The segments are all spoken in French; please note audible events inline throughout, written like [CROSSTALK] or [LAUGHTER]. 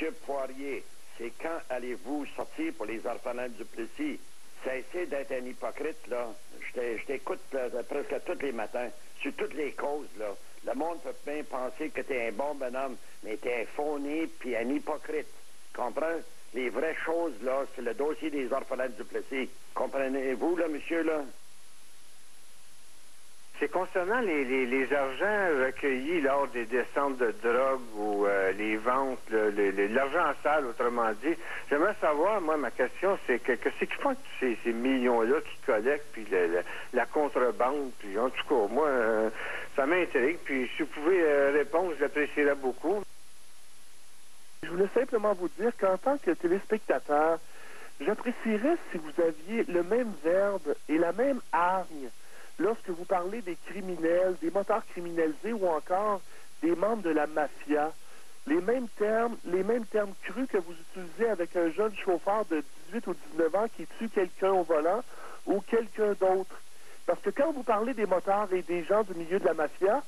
Monsieur Poirier, c'est quand allez-vous sortir pour les orphelins du Plessis? Cessez d'être un hypocrite, là. Je t'écoute presque tous les matins, sur toutes les causes, là. Le monde peut bien penser que tu es un bon bonhomme, mais tu es un fauné puis un hypocrite. Comprends? Les vraies choses, là, c'est le dossier des orphelins du Plessis. Comprenez-vous, là, monsieur, là? C'est concernant les, les, argents recueillis lors des descentes de drogue ou euh, les ventes, l'argent sale, autrement dit. J'aimerais savoir, moi, ma question, c'est que qu'est-ce qu'ils font ces, ces millions-là qui collectent, puis la contrebande, puis en tout cas, moi, euh, ça m'intrigue. Puis si vous pouvez euh, répondre, je l'apprécierais beaucoup. Je voulais simplement vous dire qu'en tant que téléspectateur, j'apprécierais si vous aviez le même verbe et la même hargne vous parlez des criminels, des motards criminalisés ou encore des membres de la mafia, les mêmes termes, les mêmes termes crus que vous utilisez avec un jeune chauffeur de 18 ou 19 ans qui tue quelqu'un au volant ou quelqu'un d'autre. Parce que quand vous parlez des motards et des gens du milieu de la mafia,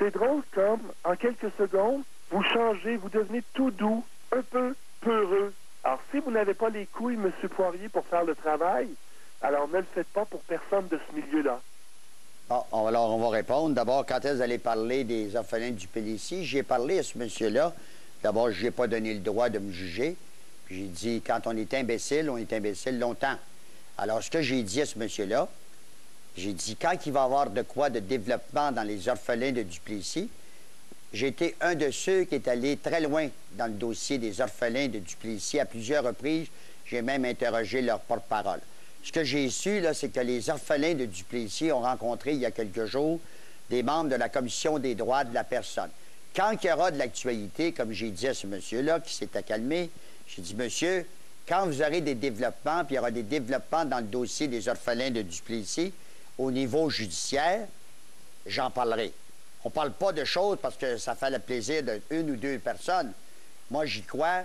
c'est drôle comme, en quelques secondes, vous changez, vous devenez tout doux, un peu peureux. Alors, si vous n'avez pas les couilles, M. Poirier, pour faire le travail, alors ne le faites pas pour personne de ce milieu-là. Bon, alors, on va répondre. D'abord, quand est-ce parler des orphelins du Pélici? J'ai parlé à ce monsieur-là. D'abord, je lui ai pas donné le droit de me juger. J'ai dit, quand on est imbécile, on est imbécile longtemps. Alors, ce que j'ai dit à ce monsieur-là, j'ai dit, quand il va y avoir de quoi de développement dans les orphelins de Duplessis, été un de ceux qui est allé très loin dans le dossier des orphelins de Duplessis à plusieurs reprises. J'ai même interrogé leur porte-parole. Ce que j'ai su, là, c'est que les orphelins de Duplessis ont rencontré il y a quelques jours des membres de la Commission des droits de la personne. Quand il y aura de l'actualité, comme j'ai dit à ce monsieur-là qui s'était calmé, j'ai dit, monsieur, quand vous aurez des développements, puis il y aura des développements dans le dossier des orphelins de Duplessis, au niveau judiciaire, j'en parlerai. On ne parle pas de choses parce que ça fait le plaisir d'une ou deux personnes. Moi, j'y crois.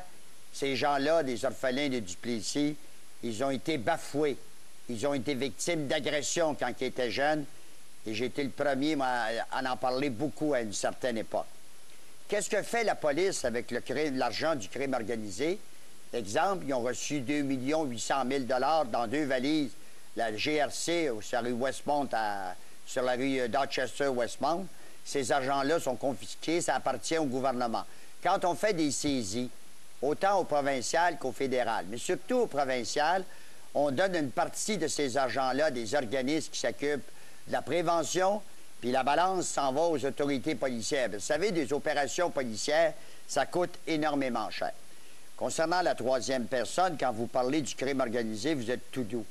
Ces gens-là, des orphelins de Duplessis, ils ont été bafoués. Ils ont été victimes d'agressions quand ils étaient jeunes. Et j'ai été le premier à en parler beaucoup à une certaine époque. Qu'est-ce que fait la police avec l'argent du crime organisé? Exemple, ils ont reçu 2 800 000 dans deux valises. La GRC, sur la rue Westmont, sur la rue Dorchester-Westmont. Ces argents-là sont confisqués, ça appartient au gouvernement. Quand on fait des saisies, autant au provincial qu'au fédéral, mais surtout au provincial, on donne une partie de ces argents-là à des organismes qui s'occupent de la prévention, puis la balance s'en va aux autorités policières. Vous savez, des opérations policières, ça coûte énormément cher. Concernant la troisième personne, quand vous parlez du crime organisé, vous êtes tout doux.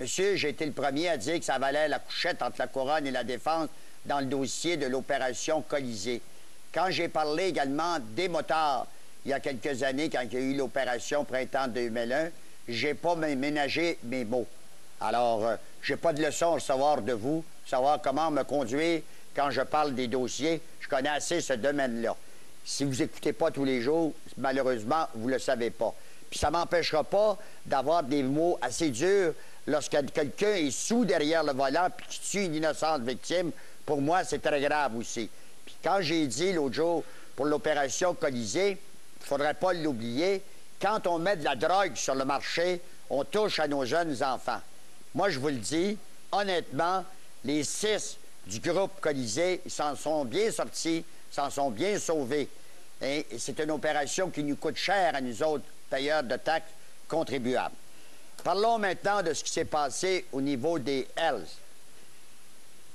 Monsieur, j'ai été le premier à dire que ça valait la couchette entre la couronne et la défense dans le dossier de l'opération Colisée. Quand j'ai parlé également des motards, il y a quelques années, quand il y a eu l'opération Printemps 2001, j'ai pas ménagé mes mots. Alors, euh, j'ai pas de leçon à recevoir de vous, savoir comment me conduire quand je parle des dossiers. Je connais assez ce domaine-là. Si vous écoutez pas tous les jours, malheureusement, vous le savez pas. Puis ça m'empêchera pas d'avoir des mots assez durs lorsque quelqu'un est sous derrière le volant puis qui tue une innocente victime. Pour moi, c'est très grave aussi. Puis quand j'ai dit l'autre jour pour l'opération Colisée, il faudrait pas l'oublier. Quand on met de la drogue sur le marché, on touche à nos jeunes enfants. Moi, je vous le dis, honnêtement, les six du groupe Colisée s'en sont bien sortis, s'en sont bien sauvés. Et c'est une opération qui nous coûte cher à nous autres payeurs de taxes contribuables. Parlons maintenant de ce qui s'est passé au niveau des Hells.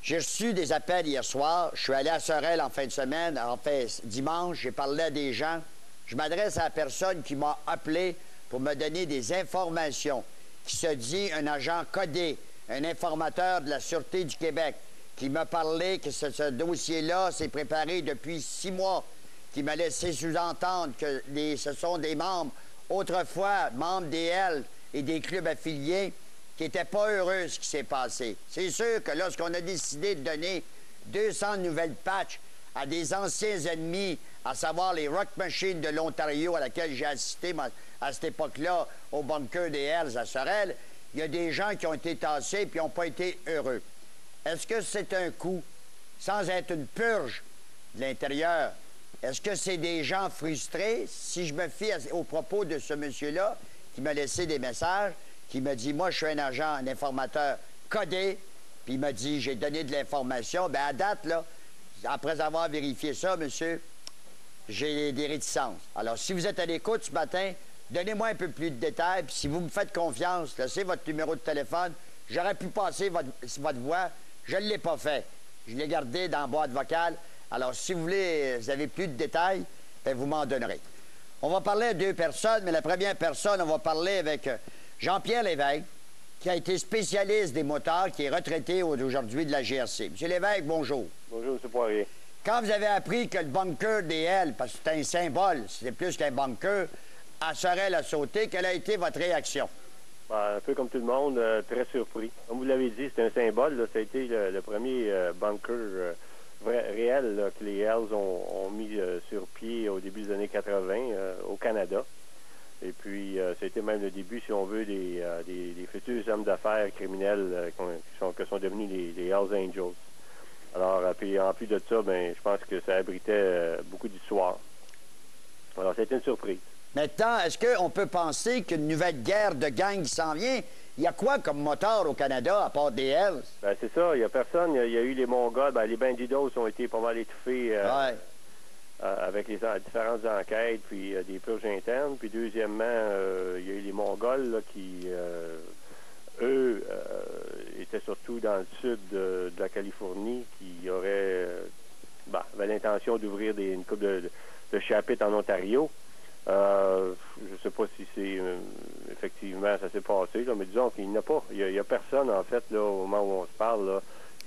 J'ai reçu des appels hier soir. Je suis allé à Sorel en fin de semaine, en fait dimanche. J'ai parlé à des gens. Je m'adresse à la personne qui m'a appelé pour me donner des informations, qui se dit un agent codé, un informateur de la Sûreté du Québec, qui m'a parlé que ce, dossier-là s'est préparé depuis six mois, qui m'a laissé sous-entendre que ce sont des membres, autrefois membres des L et des clubs affiliés, qui n'étaient pas heureux ce qui s'est passé. C'est sûr que lorsqu'on a décidé de donner 200 nouvelles patchs à des anciens ennemis, à savoir les Rock Machines de l'Ontario, à laquelle j'ai assisté à cette époque-là au bunker des Hells à Sorel, il y a des gens qui ont été tassés et qui n'ont pas été heureux. Est-ce que c'est un coup, sans être une purge de l'intérieur, Est-ce que c'est des gens frustrés? Si je me fie à- au propos de ce monsieur-là qui m'a laissé des messages, qui m'a dit, moi, je suis un agent, un informateur codé, puis il m'a dit, j'ai donné de l'information. Bien, à date, là, après avoir vérifié ça, monsieur, j'ai des réticences. Alors, si vous êtes à l'écoute ce matin, donnez-moi un peu plus de détails. Puis si vous me faites confiance, laissez votre numéro de téléphone. J'aurais pu passer votre, votre voix. Je ne l'ai pas fait. Je l'ai gardé dans la boîte vocale. Alors, si vous voulez, vous avez plus de détails, ben, vous m'en donnerez. On va parler à deux personnes, mais la première personne, on va parler avec euh, Jean-Pierre Lévesque, qui a été spécialiste des motards, qui est retraité aujourd'hui de la GRC. Monsieur Lévesque, bonjour. Bonjour, M. Poirier. Quand vous avez appris que le bunker DL, parce que c'est un symbole, c'est plus qu'un bunker, à Sorel a sauté, quelle a été votre réaction? Ben, un peu comme tout le monde, euh, très surpris. Comme vous l'avez dit, c'est un symbole. là. Ça a été le, premier euh, bunker euh, réel que les Hells ont, mis sur pied au début des années 80 euh, au Canada. Et puis, été même le début, si on veut, des, des, des futurs hommes d'affaires criminels qui sont devenus les, les Hells Angels. Alors, euh, puis en plus de ça, ben, je pense que ça abritait euh, beaucoup d'histoires. Alors, été une surprise. Maintenant, est-ce qu'on peut penser qu'une nouvelle guerre de gang qui s'en vient? Il y a quoi comme moteur au Canada, à part des Hells? Ben, c'est ça, il n'y a personne. Il y a, il y a eu les Mongols. Ben, les Bandidos ont été pas mal étouffés euh, Ouais. euh, avec les en- différentes enquêtes, puis euh, des purges internes. Puis deuxièmement, il y a eu les Mongols là, qui, eux, euh, étaient surtout dans le sud de, la Californie, qui auraient euh, avaient l'intention d'ouvrir une coupe de, de chapitres en Ontario. Euh, je ne sais pas si c'est effectivement ça s'est passé, mais disons qu'il n'y a pas. Il n'y a, personne, en fait, là, au moment où on se parle, là,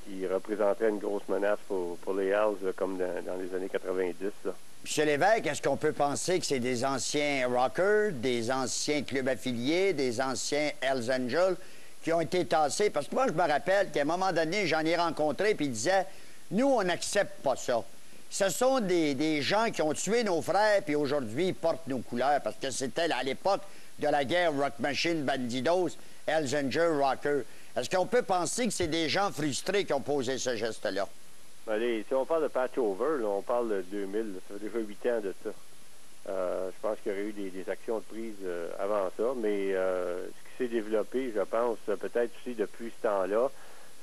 qui représenterait une grosse menace pour, pour les Hells, comme dans, dans les années 90. Là. Monsieur Lévesque, est-ce qu'on peut penser que c'est des anciens rockers, des anciens clubs affiliés, des anciens Hells Angels? Qui ont été tassés? Parce que moi, je me rappelle qu'à un moment donné, j'en ai rencontré, puis ils disaient Nous, on n'accepte pas ça. Ce sont des, des gens qui ont tué nos frères, puis aujourd'hui, ils portent nos couleurs, parce que c'était à l'époque de la guerre Rock Machine, Bandidos, Angels, Rocker. Est-ce qu'on peut penser que c'est des gens frustrés qui ont posé ce geste-là? Ben, les- si on parle de patch-over, on parle de 2000, là, ça fait déjà huit ans de ça. Euh, je pense qu'il y aurait eu des, actions de prise euh, avant ça, mais euh, s'est développé, je pense, peut-être aussi depuis ce temps-là,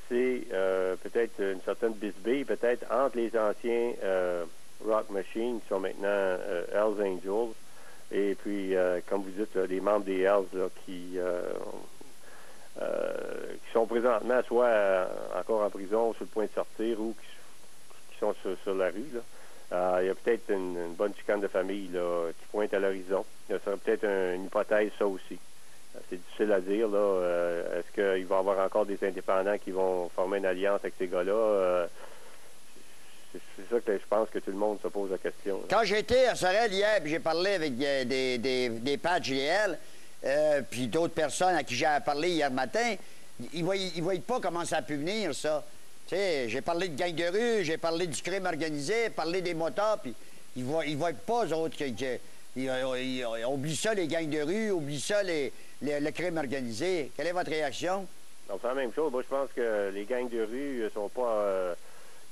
c'est euh, peut-être une certaine bisbille, peut-être entre les anciens euh, Rock Machines, qui sont maintenant euh, Hells Angels, et puis, comme vous dites, les membres des Hells qui, qui sont présentement soit encore en prison, sur le point de sortir, ou qui, sont sur, sur la rue. Il y a peut-être une, bonne chicane de famille là, qui pointe à l'horizon. Il serait peut-être un- une hypothèse, ça aussi. C'est difficile à dire. Là. Euh, Est-ce qu'il va y avoir encore des indépendants qui vont former une alliance avec ces gars-là? Euh, c'est ça que je pense que tout le monde se pose la question. Quand j'étais à Sorel hier, j'ai parlé avec euh, des, des, des patchs GL, euh, puis d'autres personnes à qui j'ai parlé hier matin, ils ne voyaient pas comment ça a pu venir, ça. J'ai parlé de gang de rue, j'ai parlé du crime organisé, parlé des motards, puis ils ne voient, voient pas, eux autres, que, que- ils, euh, ils- ils- oublie ça, les gangs de rue, oublie ça, les, le crime organisé. Quelle est votre réaction? Donc, c'est la même chose. Moi, je pense que les gangs de rue ne sont pas, euh,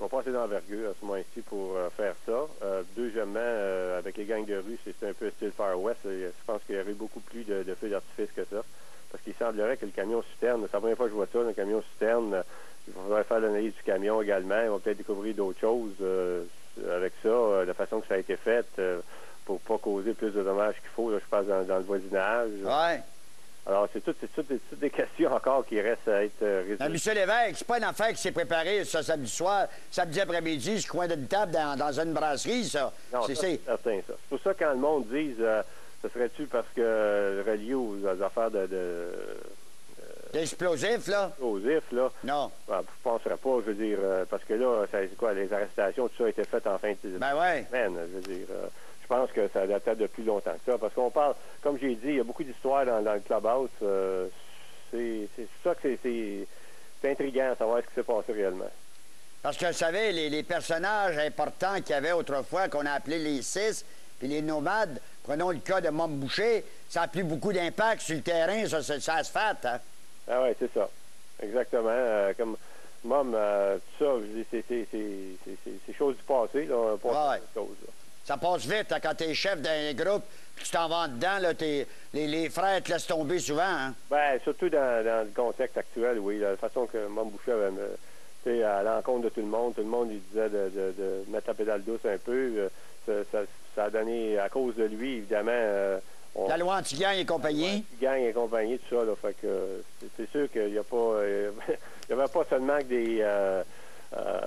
pas assez d'envergure à ce moment-ci pour euh, faire ça. Euh, deuxièmement, euh, avec les gangs de rue, c'est un peu style Far West. Je pense qu'il y aurait beaucoup plus de, de feux d'artifice que ça. Parce qu'il semblerait que le camion citerne, c'est la première fois que je vois ça, le camion citerne, euh, il faudrait faire l'analyse du camion également. Ils vont peut-être découvrir d'autres choses euh, avec ça, euh, de la façon que ça a été fait, euh, pour pas causer plus de dommages qu'il faut, là, je pense, dans, dans le voisinage. Ouais. Alors, c'est toutes, des- toutes des [LAUGHS] questions encore qui restent à être euh, Non, résolues. M. Lévesque, c'est pas une affaire qui s'est préparée ce samedi soir, samedi après-midi, le coin d'une table dans, dans une brasserie, ça. Non, C'est- certain, ça. C'est pour ça que quand le monde dise, euh, ce serait-tu parce que euh, relié aux, aux affaires de, de explosif, là? explosifs, là, Non. ben, je ne penserais pas, je veux dire, euh, parce que là, ça, c'est quoi, les arrestations, tout ça a été fait en fin de Ben ouais. semaine, je veux dire. euh, je pense que ça date de plus longtemps que ça, parce qu'on parle, comme j'ai dit, il y a beaucoup d'histoires dans, dans le clubhouse. euh, c'est ça que c'est- intriguant de savoir ce qui s'est passé réellement. Parce que, vous savez, les, les personnages importants qu'il y avait autrefois, qu'on a appelés les six, puis les nomades, prenons le cas de Mom Boucher, ça a plus beaucoup d'impact sur le terrain, ça, ça, ça se fait, hein? Ah ouais, c'est ça. Exactement. Euh, comme Mom, euh, tout ça, c'est- c'est c'est- c'est- c'est- c'est chose du passé, là, on Ah ouais. chose, là. Ça passe vite hein, quand t'es chef d'un groupe, tu t'en vas dedans, là, les, les, frères te laissent tomber souvent. Hein? Bien, surtout dans, le contexte actuel, oui. La façon que Mme Boucher avait à l'encontre de tout le monde. Tout le monde lui disait de, mettre la pédale douce un peu. Euh, ça, a donné, à cause de lui, évidemment. Euh, la loi anti-gang et compagnie. Anti-gang et compagnie, tout ça. Là, fait que c'est sûr qu'il n'y a pas. Euh, [LAUGHS] il avait pas seulement que des.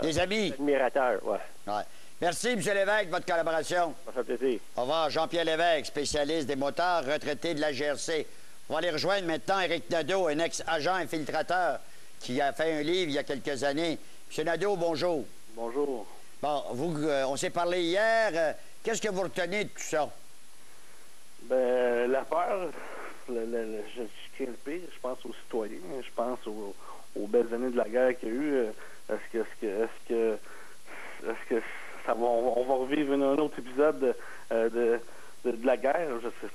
des amis. Admirateurs, ouais. ouais. Merci, M. Lévesque, de votre collaboration. Ça fait plaisir. Au revoir, Jean-Pierre Lévesque, spécialiste des motards, retraité de la GRC. On va aller rejoindre maintenant Éric Nadeau, un ex-agent infiltrateur qui a fait un livre il y a quelques années. M. Nadeau, bonjour. Bonjour. Bon, vous, euh, on s'est parlé hier. Euh, qu'est-ce que vous retenez de tout ça? Ben, l'affaire, le, le, je, le pire, je pense aux citoyens, je pense aux, belles années de la guerre qu'il y a eu. Euh, est-ce que, est-ce que, est-ce que, est-ce que ça va, on, va revivre un, autre épisode de, de, de, la guerre? Je sais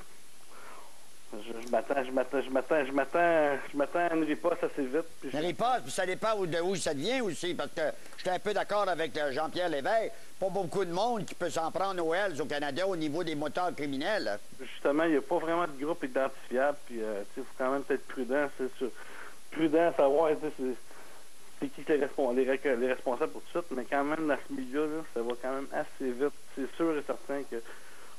je, m'attends, je m'attends, je m'attends, je m'attends, je m'attends à une riposte assez vite. Une riposte, ça dépend de où ça vient aussi, parce que je suis un peu d'accord avec euh, Jean-Pierre Lévesque. Pas beaucoup de monde qui peut s'en prendre aux Hells au Canada au niveau des moteurs criminels. Justement, il n'y a pas vraiment de groupe identifiable, puis euh, il faut quand même être prudent, c'est sûr. Prudent à savoir, c'est qui les, les, responsables pour tout ça, mais quand même, dans ce milieu-là, ça va quand même assez vite. C'est sûr et certain que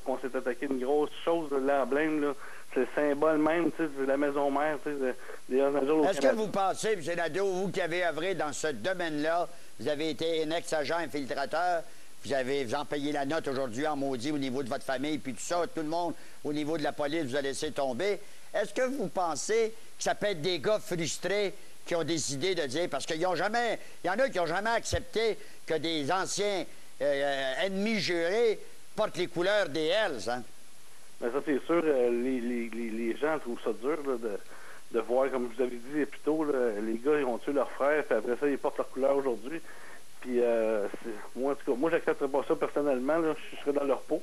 qu'on s'est attaqué une grosse chose, l'emblème, là, c'est le symbole même de la maison mère des Est-ce que vous pensez, M. Nadeau, vous qui avez œuvré dans ce domaine-là, vous avez été un ex-agent infiltrateur, vous avez vous en payé la note aujourd'hui en maudit au niveau de votre famille, puis tout ça, tout le monde au niveau de la police vous a laissé tomber. Est-ce que vous pensez que ça peut être des gars frustrés qui ont décidé de dire, parce qu'il y ont jamais, il y en a qui n'ont jamais accepté que des anciens euh, ennemis jurés portent les couleurs des Hells, hein? Mais ça, c'est sûr, euh, les, les, les, gens trouvent ça dur de, de voir, comme je vous avais dit plus tôt, les gars, ils ont tué leur frère, puis après ça, ils portent leur couleur aujourd'hui. Puis, euh, moi, en tout cas, moi, j'accepterais pas ça personnellement, là, je serais dans leur peau.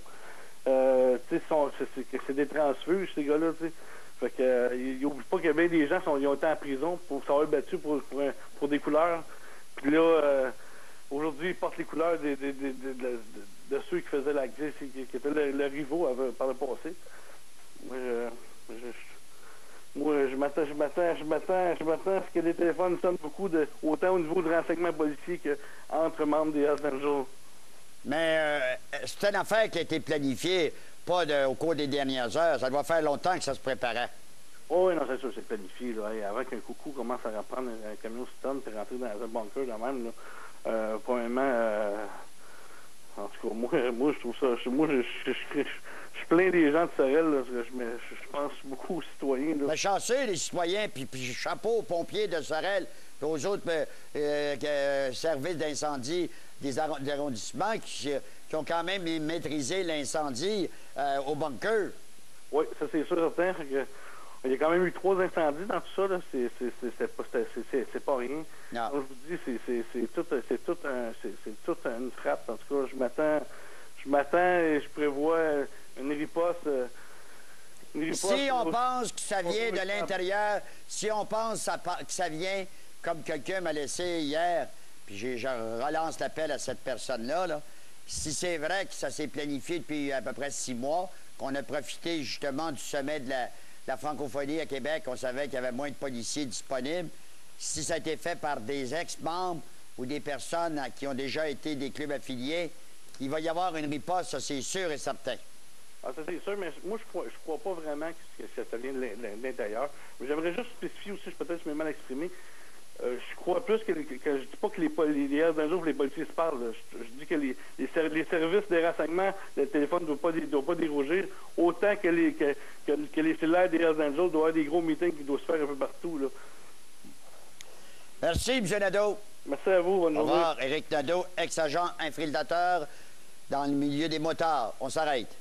C'est des transfuges, ces gars-là, tu sais. Fait que, euh, ils n'oublient pas que bien des gens sont, ont été en prison pour s'avoir battu pour, des couleurs. Puis là, euh, aujourd'hui, ils portent les couleurs de ceux qui faisaient la qui, qui étaient le, rivaux par le passé. Moi, je, je, moi, je m'attends, je m'attends, je m'attends, je m'attends à ce que les téléphones sonnent beaucoup, autant au niveau de renseignement policier qu'entre membres des Hells Angels. Mais euh, c'est une affaire qui a été planifiée, pas au cours des dernières heures. Ça doit faire longtemps que ça se préparait. Oh, oui, non, c'est sûr, c'est planifié. Là. avant qu'un coucou commence à reprendre un camion stun et rentrer dans un bunker, quand même, là, euh, premièrement, euh, en tout cas, moi, [LAUGHS] moi je trouve ça. Moi, je, je, je, je plains des gens de Sorel, là, parce que je, pense beaucoup aux citoyens. Là. Mais chanceux, les citoyens, puis, puis chapeau aux pompiers de Sorel, puis aux autres euh, services d'incendie des arrondissements qui, qui, ont quand même maîtrisé l'incendie euh, au bunker. Oui, ça c'est sûr certain. Que il y a quand même eu trois incendies dans tout ça. C'est pas rien. Non. Comme je vous dis, c'est tout, tout, un, tout une frappe. En tout cas, je m'attends je m'attends et je prévois une riposte. Une riposte si on pense que ça vient de l'intérieur, si on pense que ça vient comme quelqu'un m'a laissé hier, puis je relance l'appel à cette personne-là, là, si c'est vrai que ça s'est planifié depuis à peu près six mois, qu'on a profité justement du sommet de la, francophonie à Québec, on savait qu'il y avait moins de policiers disponibles. Si ça a été fait par des ex-membres ou des personnes qui ont déjà été des clubs affiliés, il va y avoir une riposte, ça c'est sûr et certain. Ah, ça c'est sûr, mais moi je crois, crois pas vraiment que, ça vient de l'intérieur. J'aimerais juste spécifier aussi, peut-être je m'ai mal exprimé, euh, je crois plus que, que, je dis pas que les, les, d'un jour les policiers se parlent. Je, dis que les, les, services de renseignement, le téléphone ne doit pas, doit pas déroger, autant que les, que, que, les cellulaires des Hells Angels doivent avoir des gros meetings qui doivent se faire un peu partout. Là. Merci, M. Nadeau. Merci à vous. Bonne Au revoir, Éric Nadeau, ex-agent infiltrateur dans le milieu des motards. On s'arrête.